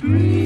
Three.